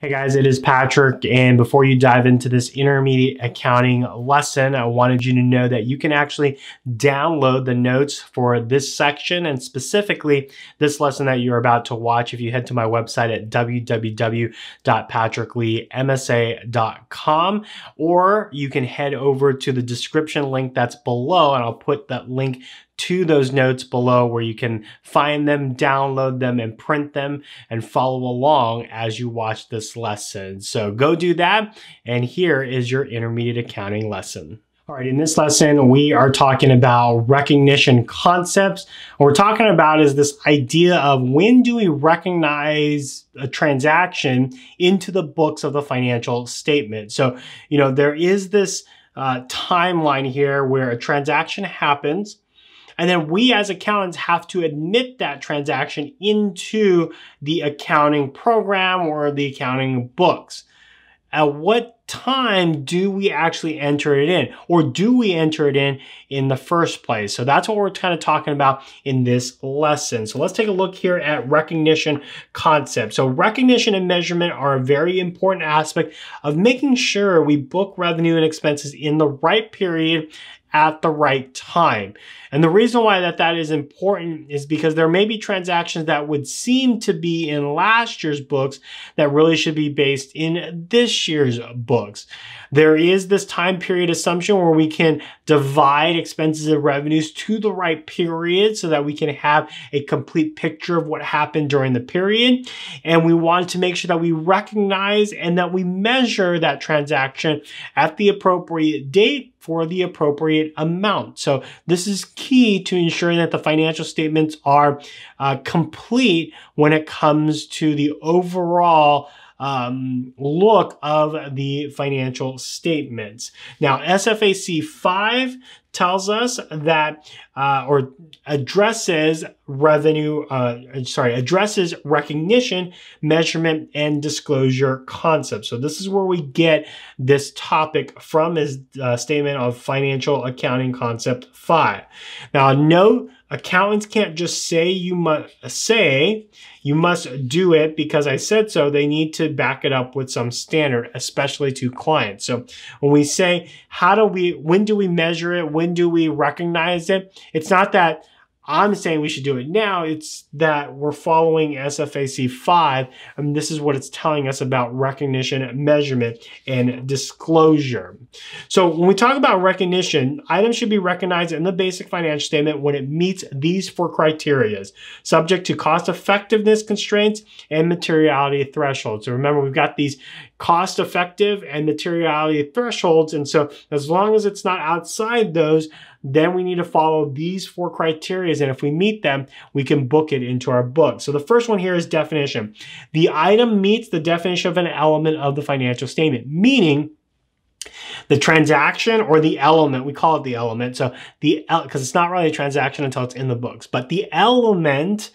Hey guys, it is Patrick. And before you dive into this intermediate accounting lesson, I wanted you to know that you can actually download the notes for this section and specifically this lesson that you're about to watch if you head to my website at www.patrickleemsa.com or you can head over to the description link that's below and I'll put that link to those notes below where you can find them, download them, and print them and follow along as you watch this lesson. So go do that. And here is your intermediate accounting lesson. All right, in this lesson, we are talking about recognition concepts. What we're talking about is this idea of when do we recognize a transaction into the books of the financial statement. So, you know, there is this uh, timeline here where a transaction happens and then we as accountants have to admit that transaction into the accounting program or the accounting books. At what time do we actually enter it in? Or do we enter it in in the first place? So that's what we're kind of talking about in this lesson. So let's take a look here at recognition concept. So recognition and measurement are a very important aspect of making sure we book revenue and expenses in the right period at the right time. And the reason why that that is important is because there may be transactions that would seem to be in last year's books that really should be based in this year's books. There is this time period assumption where we can divide expenses and revenues to the right period so that we can have a complete picture of what happened during the period. And we want to make sure that we recognize and that we measure that transaction at the appropriate date for the appropriate amount. So this is key to ensuring that the financial statements are uh, complete when it comes to the overall um, look of the financial statements. Now, SFAC 5 tells us that uh, or addresses revenue, uh, sorry, addresses recognition, measurement, and disclosure concepts. So this is where we get this topic from is uh, statement of financial accounting concept five. Now note, accountants can't just say you must say you must do it because I said so. They need to back it up with some standard, especially to clients. So when we say, how do we, when do we measure it? When do we recognize it? It's not that I'm saying we should do it now. It's that we're following SFAC 5, and this is what it's telling us about recognition, measurement, and disclosure. So when we talk about recognition, items should be recognized in the basic financial statement when it meets these four criteria, subject to cost effectiveness constraints and materiality thresholds. So remember, we've got these cost effective and materiality thresholds. And so as long as it's not outside those, then we need to follow these four criteria. And if we meet them, we can book it into our book. So the first one here is definition. The item meets the definition of an element of the financial statement, meaning the transaction or the element, we call it the element. So the, because it's not really a transaction until it's in the books, but the element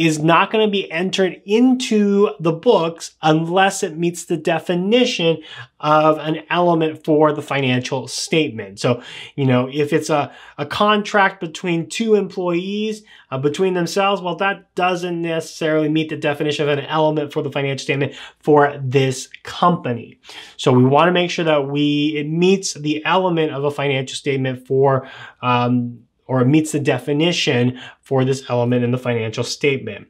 is not going to be entered into the books unless it meets the definition of an element for the financial statement. So, you know, if it's a, a contract between two employees uh, between themselves, well, that doesn't necessarily meet the definition of an element for the financial statement for this company. So we want to make sure that we, it meets the element of a financial statement for, um, or meets the definition for this element in the financial statement.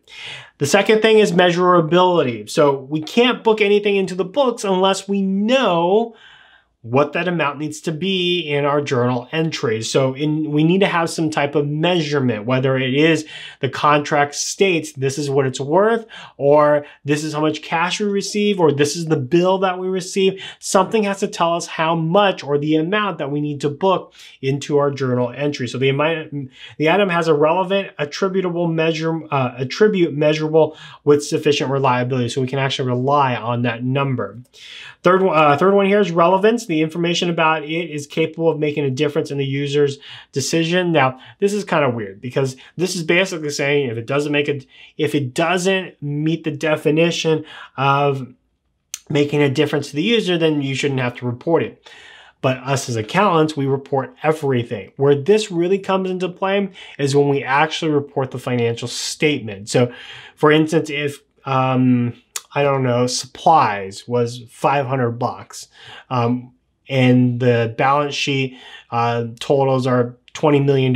The second thing is measurability. So we can't book anything into the books unless we know what that amount needs to be in our journal entries. So in, we need to have some type of measurement, whether it is the contract states this is what it's worth, or this is how much cash we receive, or this is the bill that we receive. Something has to tell us how much or the amount that we need to book into our journal entry. So the amount, the item has a relevant attributable measure, uh, attribute measurable with sufficient reliability. So we can actually rely on that number. Third, uh, third one here is relevance. The information about it is capable of making a difference in the user's decision. Now, this is kind of weird because this is basically saying if it doesn't make it, if it doesn't meet the definition of making a difference to the user, then you shouldn't have to report it. But us as accountants, we report everything. Where this really comes into play is when we actually report the financial statement. So for instance, if um, I don't know, supplies was 500 bucks. Um, and the balance sheet uh, totals are $20 million.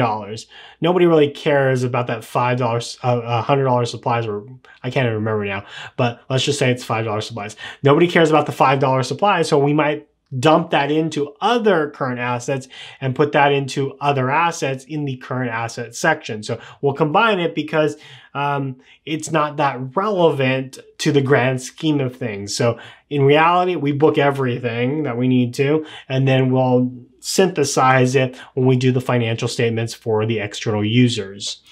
Nobody really cares about that $5, uh, $100 supplies, or I can't even remember now, but let's just say it's $5 supplies. Nobody cares about the $5 supplies, so we might dump that into other current assets and put that into other assets in the current asset section. So we'll combine it because um, it's not that relevant to the grand scheme of things. So in reality, we book everything that we need to, and then we'll synthesize it when we do the financial statements for the external users.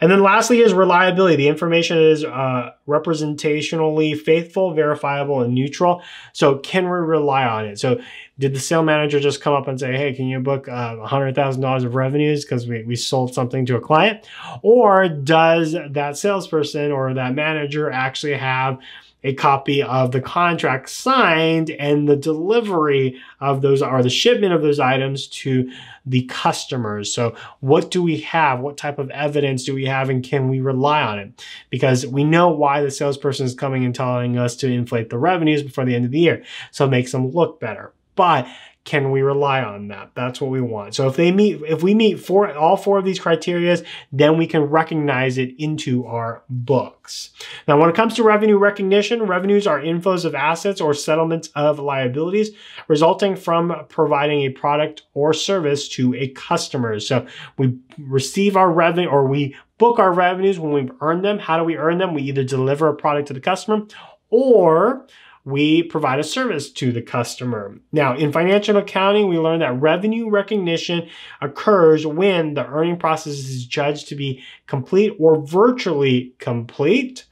And then lastly is reliability. The information is uh, representationally faithful, verifiable, and neutral. So can we rely on it? So did the sale manager just come up and say, hey, can you book uh, $100,000 of revenues because we, we sold something to a client? Or does that salesperson or that manager actually have a copy of the contract signed and the delivery of those or the shipment of those items to the customers. So what do we have? What type of evidence do we have and can we rely on it? Because we know why the salesperson is coming and telling us to inflate the revenues before the end of the year. So it makes them look better. But can we rely on that? That's what we want. So if they meet, if we meet four, all four of these criterias, then we can recognize it into our books. Now, when it comes to revenue recognition, revenues are inflows of assets or settlements of liabilities resulting from providing a product or service to a customer. So we receive our revenue or we book our revenues when we've earned them. How do we earn them? We either deliver a product to the customer or we provide a service to the customer. Now, in financial accounting, we learned that revenue recognition occurs when the earning process is judged to be complete or virtually complete.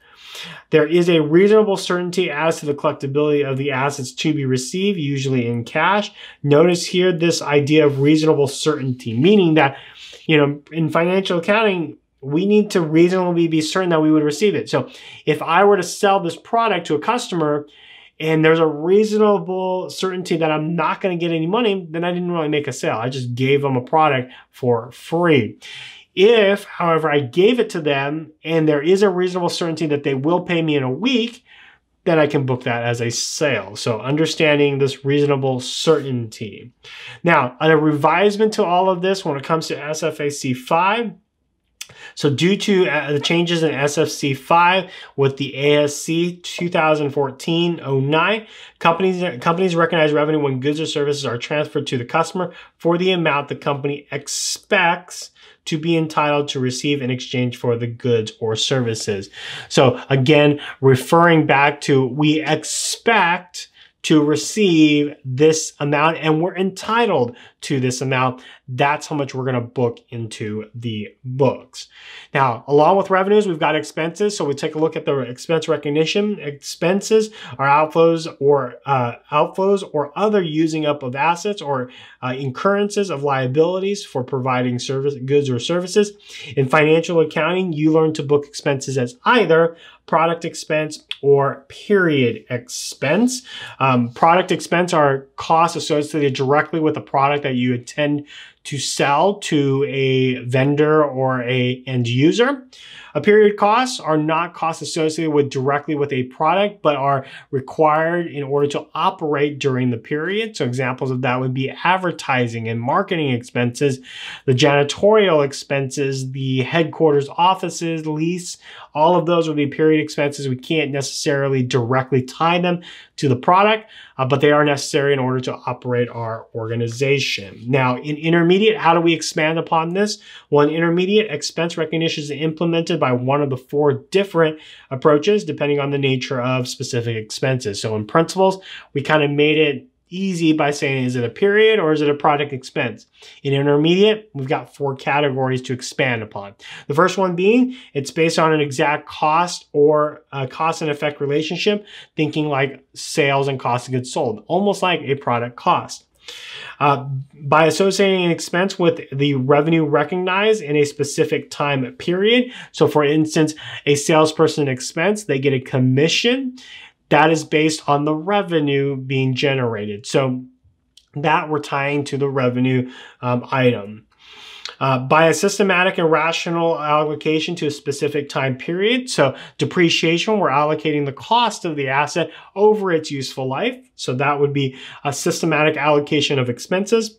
There is a reasonable certainty as to the collectability of the assets to be received, usually in cash. Notice here this idea of reasonable certainty, meaning that, you know, in financial accounting, we need to reasonably be certain that we would receive it. So if I were to sell this product to a customer and there's a reasonable certainty that I'm not going to get any money, then I didn't really make a sale. I just gave them a product for free. If, however, I gave it to them and there is a reasonable certainty that they will pay me in a week, then I can book that as a sale. So understanding this reasonable certainty. Now, a revisement to all of this when it comes to SFAC 5, so due to uh, the changes in SFC 5 with the ASC 2014-09, companies, companies recognize revenue when goods or services are transferred to the customer for the amount the company expects to be entitled to receive in exchange for the goods or services. So again, referring back to we expect to receive this amount and we're entitled to this amount. That's how much we're going to book into the books. Now, along with revenues, we've got expenses. So we take a look at the expense recognition. Expenses are outflows or uh, outflows or other using up of assets or uh, incurrences of liabilities for providing service goods or services. In financial accounting, you learn to book expenses as either product expense or period expense. Um, product expense are costs associated directly with a product that you intend to sell to a vendor or a end user. A period costs are not costs associated with directly with a product, but are required in order to operate during the period. So examples of that would be advertising and marketing expenses, the janitorial expenses, the headquarters offices, lease, all of those would be period expenses. We can't necessarily directly tie them to the product, uh, but they are necessary in order to operate our organization. Now, in intermediate, how do we expand upon this? Well, in intermediate, expense recognition is implemented by one of the four different approaches, depending on the nature of specific expenses. So in principles, we kind of made it easy by saying, is it a period or is it a product expense? In intermediate, we've got four categories to expand upon. The first one being, it's based on an exact cost or a cost and effect relationship, thinking like sales and cost of goods sold, almost like a product cost. Uh, by associating an expense with the revenue recognized in a specific time period. So for instance, a salesperson expense, they get a commission that is based on the revenue being generated. So that we're tying to the revenue um, item. Uh, by a systematic and rational allocation to a specific time period. So depreciation, we're allocating the cost of the asset over its useful life. So that would be a systematic allocation of expenses.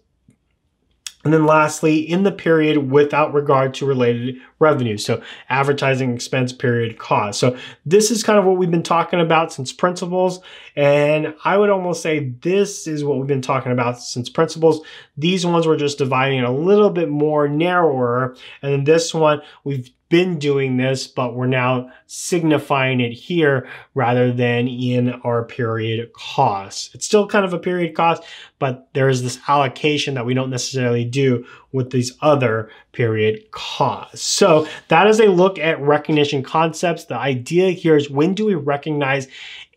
And then lastly, in the period without regard to related revenue. So advertising expense period cost. So this is kind of what we've been talking about since principles. And I would almost say this is what we've been talking about since principles. These ones we're just dividing a little bit more narrower. And then this one, we've been doing this, but we're now signifying it here rather than in our period cost. It's still kind of a period cost, but there's this allocation that we don't necessarily do with these other period costs. So that is a look at recognition concepts. The idea here is when do we recognize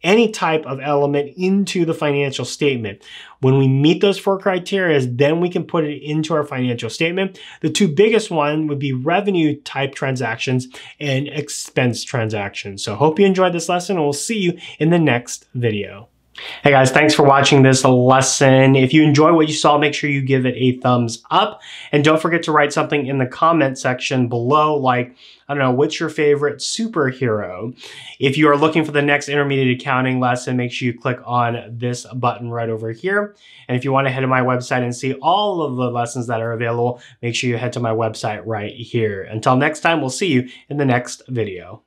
any type of element into the financial statement. When we meet those four criteria, then we can put it into our financial statement. The two biggest one would be revenue type transactions and expense transactions. So hope you enjoyed this lesson and we'll see you in the next video. Hey guys, thanks for watching this lesson. If you enjoy what you saw, make sure you give it a thumbs up. And don't forget to write something in the comment section below, like, I don't know, what's your favorite superhero? If you are looking for the next intermediate accounting lesson, make sure you click on this button right over here. And if you want to head to my website and see all of the lessons that are available, make sure you head to my website right here. Until next time, we'll see you in the next video.